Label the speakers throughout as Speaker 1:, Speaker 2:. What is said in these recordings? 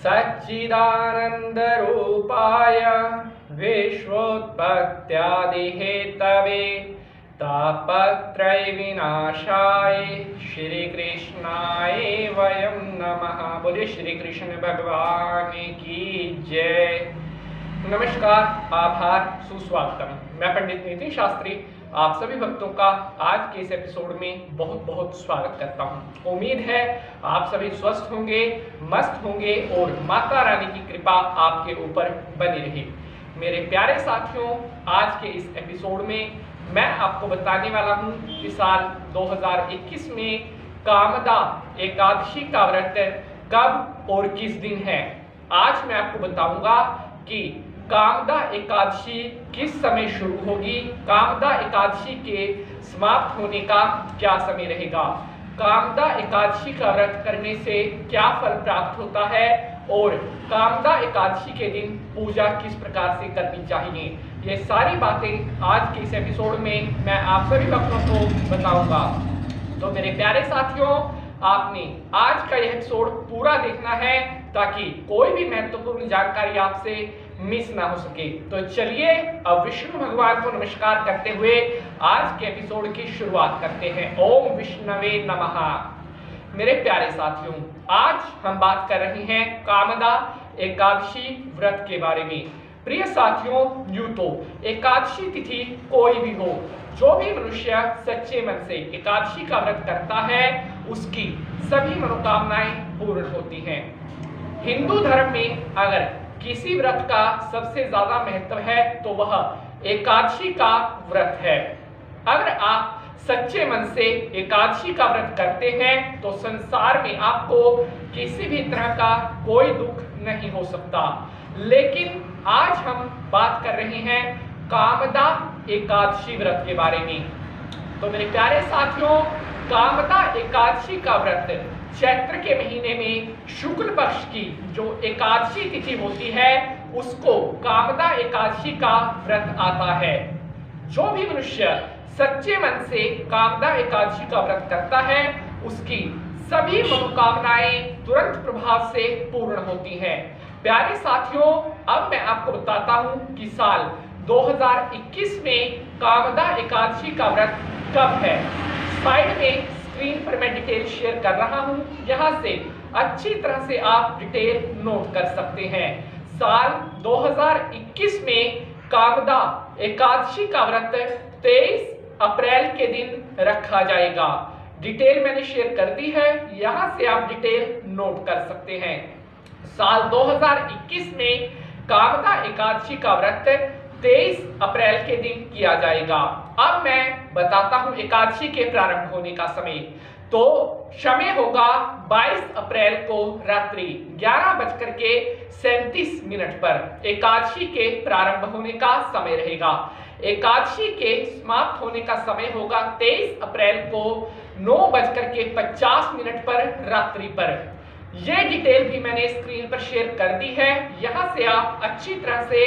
Speaker 1: सच्चिदानन्दरूपाय विश्वोत्पत्त्यादिहेतवे तापत्रयविनाशाय श्रीकृष्णाय वयं नमः। बोलिए श्री कृष्ण भगवान की जय। नमस्कार, आभार, सुस्वागतम। मैं पंडित नीति शास्त्री आप सभी भक्तों का आज के इस एपिसोड में बहुत बहुत स्वागत करता हूँ। उम्मीद है आप सभी स्वस्थ होंगे, मस्त होंगे और माता रानी की कृपा आपके ऊपर बनी रही। मेरे प्यारे साथियों, आज के इस एपिसोड में मैं आपको बताने वाला हूँ कि साल 2021 में कामदा एकादशी का व्रत कब और किस दिन है। आज मैं आपको बताऊँगा कि कामदा एकादशी किस समय शुरू होगी? कामदा एकादशी के समाप्त होने का क्या समय रहेगा? कामदा एकादशी का व्रत करने से क्या फल प्राप्त होता है? और कामदा एकादशी के दिन पूजा किस प्रकार से करनी चाहिए? ये सारी बातें आज के इस एपिसोड में मैं आप सभी भक्तों को बताऊँगा। तो मेरे प्यारे साथियों, आपने आज का यह एपिसोड पूरा देखना है ताकि कोई भी महत्वपूर्ण जानकारी आपसे मिस ना हो सके। तो चलिए अब विष्णु भगवान को नमस्कार करते हुए आज के एपिसोड की शुरुआत करते हैं। ओम विष्णवे नमः। मेरे प्यारे साथियों, आज हम बात कर रहे हैं कामदा एकादशी व्रत के बारे में। प्रिय साथियों, यू तो एकादशी तिथि कोई भी हो, जो भी मनुष्य सच्चे मन से एकादशी का व्रत करता है, उसकी सभी मनोकामनाएँ पूर्ण होती हैं। हिंदू धर्म में अगर किसी व्रत का सबसे ज़्यादा महत्व है तो वह एकादशी का व्रत है। अगर आप सच्चे मन से एकादशी का व्रत करते हैं तो संसार में आपको किसी भी तरह का कोई दुख नहीं हो सकता। लेकिन आज हम बात कर रहे हैं कामदा एकादशी व्रत के बारे में। तो मेरे प्यारे साथियों, कामदा एकादशी का व्रत चैत्र के महीने में शुक्ल पक्ष की जो एकादशी तिथि होती है, उसको कामदा एकादशी का व्रत आता है। जो भी मनुष्य सच्चे मन से कामदा एकादशी का व्रत करता है, उसकी सभी मनोकामनाएँ तुरंत प्रभाव से पूर्ण होती हैं। प्यारे साथियों, अब मैं आपको बताता हूँ कि साल 2021 में कामदा एकादशी का व्रत कब है। साइड में स्क्रीन पर मैं डिटेल शेयर कर रहा हूँ। यहाँ से अच्छी तरह से आप डिटेल नोट कर सकते हैं। साल 2021 में कामदा एकादशी का व्रत 23 अप्रैल के दिन रखा जाएगा। डिटेल मैंने शेयर कर दी है। यहाँ से आप डिटेल नोट कर सकते हैं। साल 2021 में कामदा एकादशी का व्रत 23 अप्रैल के दिन किया जाएगा। अब मैं बताता हूँ एकादशी के प्रारंभ होने का समय। तो समय होगा 22 अप्रैल को रात्रि ग्यारह बजकर के सैतीस मिनट पर। एकादशी के प्रारंभ होने का समय रहेगा। एकादशी के समाप्त होने का समय होगा 23 अप्रैल को नौ बजकर के 50 मिनट पर रात्रि पर। यह डिटेल भी मैंने स्क्रीन पर शेयर कर दी है। यहाँ से आप अच्छी तरह से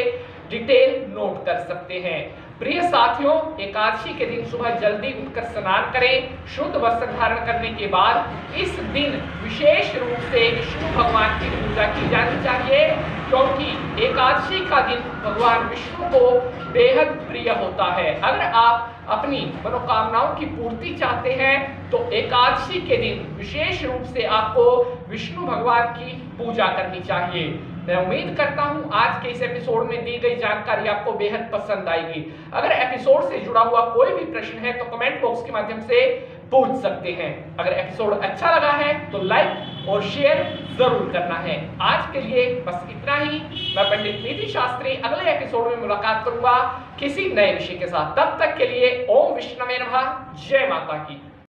Speaker 1: डिटेल नोट कर सकते हैं। प्रिय साथियों, एकादशी के दिन सुबह जल्दी उठकर स्नान करें। शुद्ध वस्त्र धारण करने के बाद इस दिन विशेष रूप से विष्णु भगवान की पूजा की जानी चाहिए, क्योंकि एकादशी का दिन भगवान विष्णु को बेहद प्रिय होता है। अगर आप अपनी मनोकामनाओं की पूर्ति चाहते हैं तो एकादशी के दिन विशेष रूप से आपको विष्णु भगवान की पूजा करनी चाहिए। मैं उम्मीद करता हूँ आज के इस एपिसोड में दी गई जानकारी आपको बेहद पसंद आएगी। अगर एपिसोड से जुड़ा हुआ कोई भी प्रश्न है तो कमेंट बॉक्स के माध्यम से पूछ सकते हैं। अगर एपिसोड अच्छा लगा है तो लाइक और शेयर ज़रूर करना है। आज के लिए बस इतना ही। मैं पंडित नीति शास्त्री अगले एपिसोड में मुलाकात करूँगा किसी नए विषय के साथ। तब तक के लिए ओम विष्णवे नमः। जय माता की।